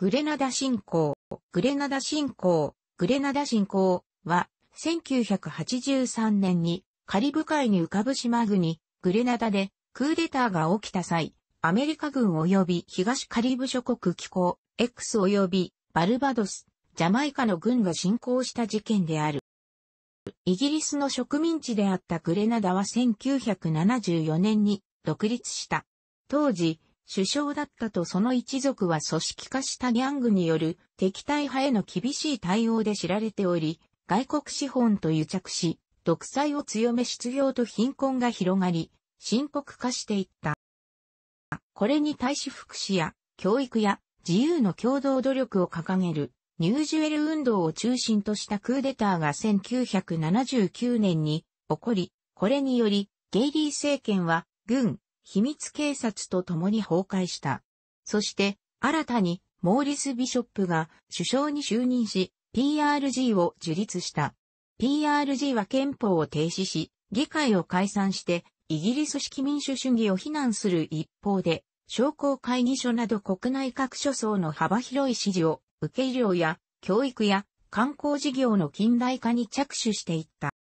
グレナダ侵攻、グレナダ侵攻、グレナダ侵攻は、1983年にカリブ海に浮かぶ島国、グレナダでクーデターが起きた際、アメリカ軍及び東カリブ諸国機構、X 及びバルバドス、ジャマイカの軍が侵攻した事件である。イギリスの植民地であったグレナダは1974年に独立した。当時、首相だったとその一族は組織化したギャングによる敵対派への厳しい対応で知られており、外国資本と癒着し、独裁を強め失業と貧困が広がり、深刻化していった。これに対し福祉や教育や自由の共同努力を掲げるニュージュエル運動を中心としたクーデターが1979年に起こり、これによりゲイリー政権は軍、秘密警察と共に崩壊した。そして、新たに、モーリス・ビショップが首相に就任し、PRG を樹立した。PRG は憲法を停止し、議会を解散して、イギリス式民主主義を非難する一方で、商工会議所など国内各所層の幅広い支持を、受け医療や教育や観光事業の近代化に着手していった。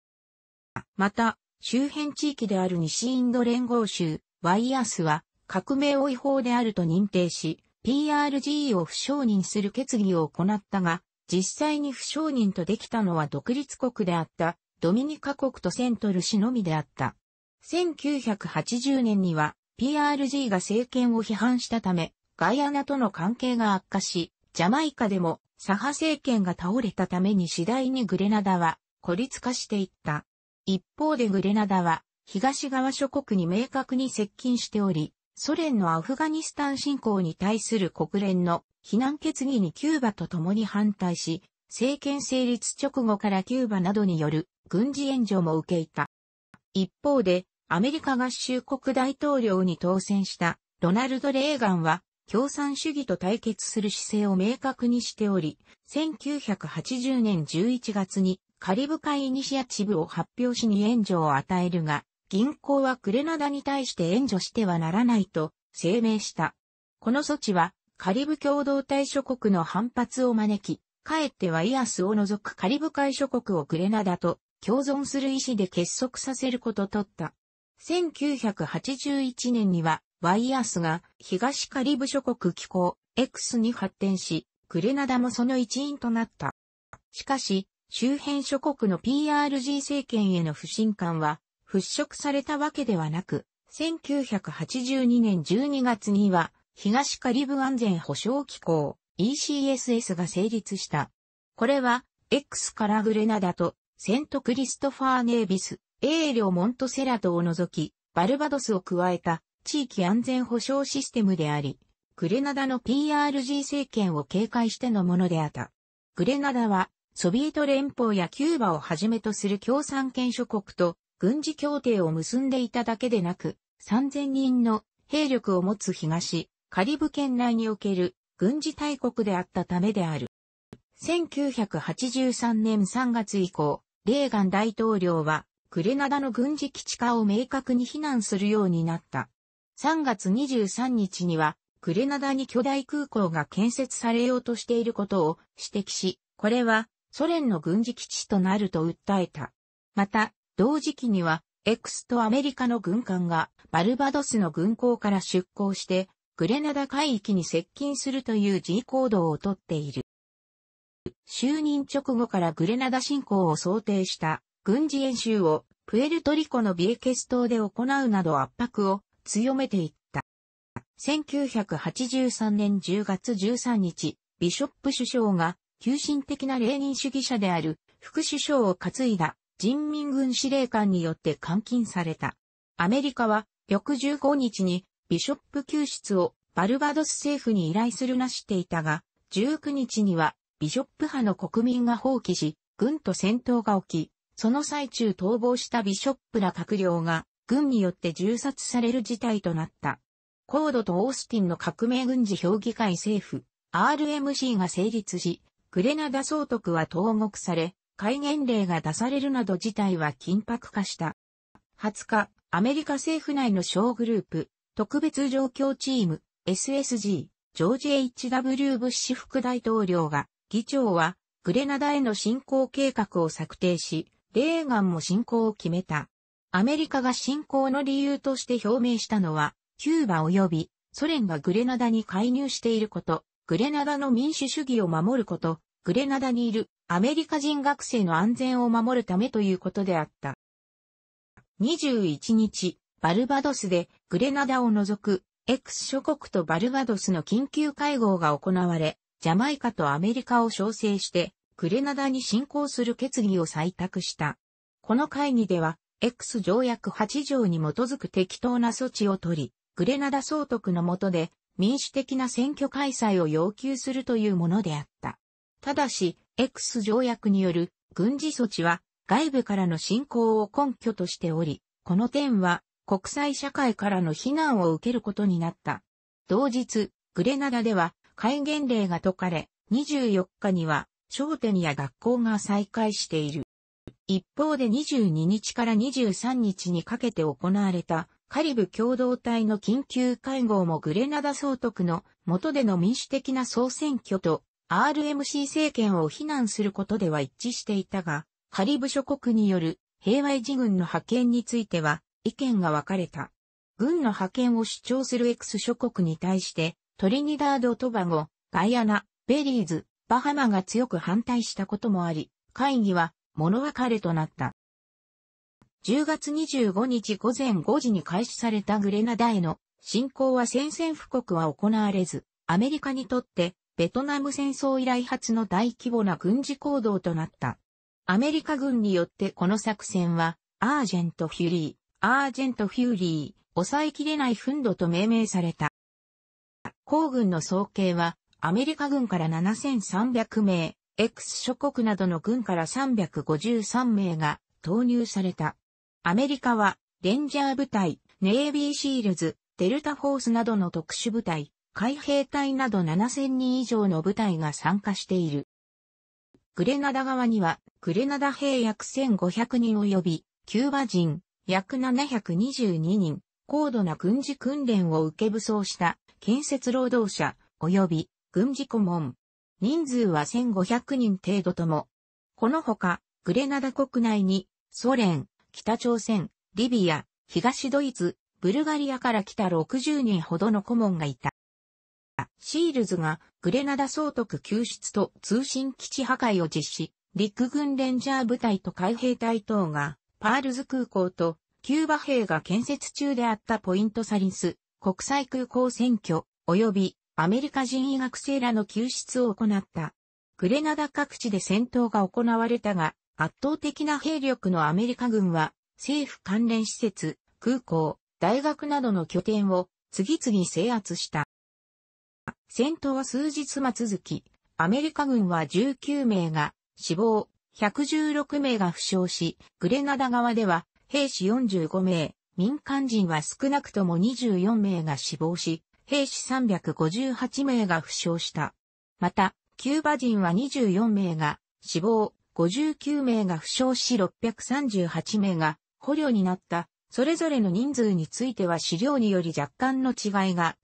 また、周辺地域である西インド連合州、ワイアスは革命を違法であると認定し、PRG を不承認する決議を行ったが、実際に不承認とできたのは独立国であったドミニカ国とセントル市のみであった。1980年には PRG が政権を批判したため、ガイアナとの関係が悪化し、ジャマイカでも左派政権が倒れたために次第にグレナダは孤立化していった。一方でグレナダは東側諸国に明確に接近しており、ソ連のアフガニスタン侵攻に対する国連の非難決議にキューバと共に反対し、政権成立直後からキューバなどによる軍事援助も受けいた。一方で、アメリカ合衆国大統領に当選したロナルド・レーガンは共産主義と対決する姿勢を明確にしており、1980年11月にカリブ海イニシアチブを発表しに援助を与えるが、銀行はクレナダに対して援助してはならないと声明した。この措置はカリブ共同体諸国の反発を招き、かえってはイアスを除くカリブ海諸国をクレナダと共存する意思で結束させることとった。1981年にはワイアスが東カリブ諸国機構 X に発展し、クレナダもその一員となった。しかし、周辺諸国の PRG 政権への不信感は払拭されたわけではなく、1982年12月には、東カリブ安全保障機構 ECSS が成立した。これは、X からグレナダとセントクリストファーネービス、エーリョモントセラトを除き、バルバドスを加えた地域安全保障システムであり、グレナダの PRG 政権を警戒してのものであった。グレナダは、ソビエト連邦やキューバをはじめとする共産権諸国と軍事協定を結んでいただけでなく、3000人の兵力を持つ東、カリブ圏内における軍事大国であったためである。1983年3月以降、レーガン大統領は、グレナダの軍事基地化を明確に非難するようになった。3月23日には、グレナダに巨大空港が建設されようとしていることを指摘し、これはソ連の軍事基地となると訴えた。また、同時期には、X とアメリカの軍艦がバルバドスの軍港から出港して、グレナダ海域に接近するという G 行動をとっている。就任直後からグレナダ侵攻を想定した軍事演習をプエルトリコのビエケス島で行うなど圧迫を強めていった。1983年10月13日、ビショップ首相が急進的なレーニン主義者である副首相を担いだ人民軍司令官によって監禁された。アメリカは翌15日にビショップ救出をバルバドス政府に依頼するなしていたが、19日にはビショップ派の国民が放棄し、軍と戦闘が起き、その最中逃亡したビショップら閣僚が軍によって銃殺される事態となった。コードとオースティンの革命軍事評議会政府 RMC が成立し、グレナダ総督は投獄され、戒厳令が出されるなど事態は緊迫化した。20日、アメリカ政府内の小グループ、特別状況チーム、SSG ジョージ・ H.W. ブッシュ副大統領が、議長は、グレナダへの侵攻計画を策定し、レーガンも侵攻を決めた。アメリカが侵攻の理由として表明したのは、キューバ及びソ連がグレナダに介入していること、グレナダの民主主義を守ること、グレナダにいるアメリカ人学生の安全を守るためということであった。21日、バルバドスでグレナダを除く X 諸国とバルバドスの緊急会合が行われ、ジャマイカとアメリカを招請して、グレナダに侵攻する決議を採択した。この会議では、X 条約8条に基づく適当な措置を取り、グレナダ総督の下で民主的な選挙開催を要求するというものであった。ただし、X 条約による軍事措置は外部からの侵攻を根拠としており、この点は国際社会からの非難を受けることになった。同日、グレナダでは戒厳令が解かれ、24日には商店や学校が再開している。一方で22日から23日にかけて行われたカリブ共同体の緊急会合もグレナダ総督の下での民主的な総選挙と RMC 政権を非難することでは一致していたが、カリブ諸国による平和維持軍の派遣については意見が分かれた。軍の派遣を主張する X 諸国に対して、トリニダード・トバゴ、ガイアナ、ベリーズ、バハマが強く反対したこともあり、会議は物別れとなった。10月25日午前5時に開始されたグレナダへの侵攻は宣戦布告は行われず、アメリカにとってベトナム戦争以来初の大規模な軍事行動となった。アメリカ軍によってこの作戦は、アージェント・フュリー、アージェント・フューリー、抑えきれない奮闘と命名された。皇軍の総計は、アメリカ軍から7300名、X 諸国などの軍から353名が投入された。アメリカは、レンジャー部隊、ネイビーシールズ、デルタフォースなどの特殊部隊、海兵隊など7000人以上の部隊が参加している。グレナダ側には、グレナダ兵約1500人及び、キューバ人、約722人、高度な軍事訓練を受け武装した建設労働者及び軍事顧問。人数は1500人程度とも。このほか、グレナダ国内にソ連、北朝鮮、リビア、東ドイツ、ブルガリアから来た60人ほどの顧問がいた。シールズがグレナダ総督救出と通信基地破壊を実施、陸軍レンジャー部隊と海兵隊等がパールズ空港とキューバ兵が建設中であったポイントサリンス国際空港占拠及びアメリカ人医学生らの救出を行った。グレナダ各地で戦闘が行われたが、圧倒的な兵力のアメリカ軍は政府関連施設、空港、大学などの拠点を次々制圧した。戦闘は数日間続き、アメリカ軍は19名が死亡、116名が負傷し、グレナダ側では兵士45名、民間人は少なくとも24名が死亡し、兵士358名が負傷した。また、キューバ人は24名が死亡、59名が負傷し638名が捕虜になった。それぞれの人数については資料により若干の違いが。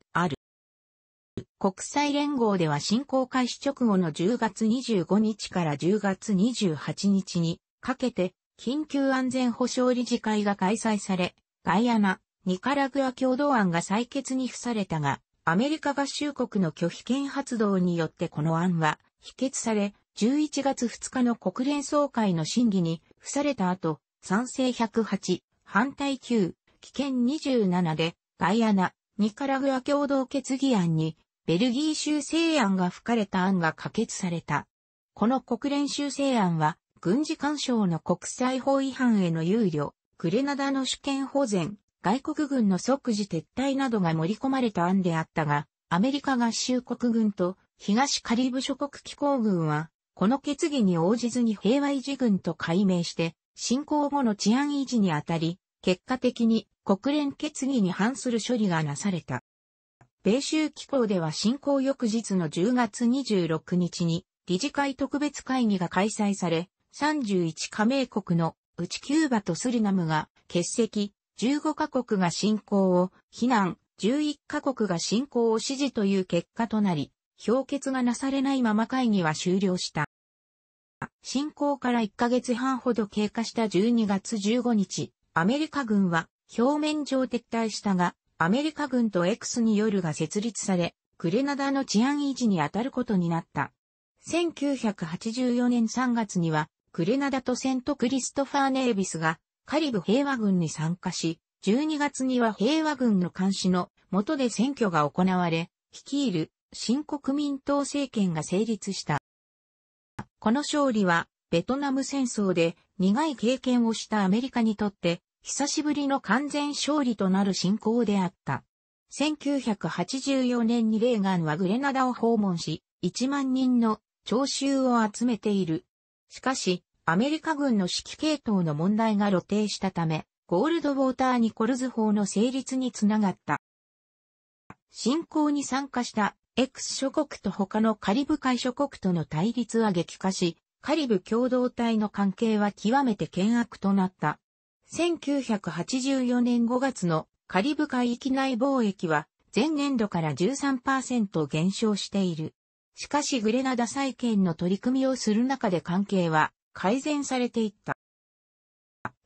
国際連合では侵攻開始直後の10月25日から10月28日にかけて緊急安全保障理事会が開催され、ガイアナ、ニカラグア共同案が採決に付されたが、アメリカ合衆国の拒否権発動によってこの案は否決され、11月2日の国連総会の審議に付された後、賛成108、反対9、危険27で、ガイアナ、ニカラグア共同決議案にベルギー修正案が吹かれた案が可決された。この国連修正案は、軍事干渉の国際法違反への憂慮、グレナダの主権保全、外国軍の即時撤退などが盛り込まれた案であったが、アメリカ合衆国軍と東カリブ諸国機構軍は、この決議に応じずに平和維持軍と改名して、侵攻後の治安維持にあたり、結果的に国連決議に反する処理がなされた。米州機構では侵攻翌日の10月26日に理事会特別会議が開催され、31加盟国のうちキューバとスリナムが欠席、15カ国が侵攻を非難、11カ国が侵攻を支持という結果となり、評決がなされないまま会議は終了した。侵攻から1ヶ月半ほど経過した12月15日、アメリカ軍は表面上撤退したが、アメリカ軍と X によるが設立され、グレナダの治安維持に当たることになった。1984年3月には、グレナダとセントクリストファー・ネイビスがカリブ平和軍に参加し、12月には平和軍の監視の下で選挙が行われ、率いる新国民党政権が成立した。この勝利は、ベトナム戦争で苦い経験をしたアメリカにとって、久しぶりの完全勝利となる侵攻であった。1984年にレーガンはグレナダを訪問し、1万人の徴収を集めている。しかし、アメリカ軍の指揮系統の問題が露呈したため、ゴールドウォーターニコルズ法の成立につながった。侵攻に参加した X 諸国と他のカリブ海諸国との対立は激化し、カリブ共同体の関係は極めて険悪となった。1984年5月のカリブ海域内貿易は前年度から13%減少している。しかしグレナダ債券の取り組みをする中で関係は改善されていった。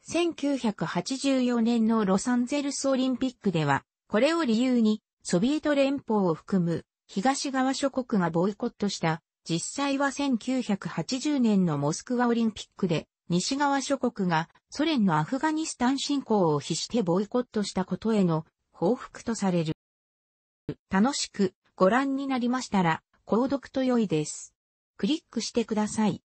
1984年のロサンゼルスオリンピックでは、これを理由にソビエト連邦を含む東側諸国がボイコットした、実際は1980年のモスクワオリンピックで、西側諸国がソ連のアフガニスタン侵攻を必してボイコットしたことへの報復とされる。楽しくご覧になりましたら、購読と良いです。クリックしてください。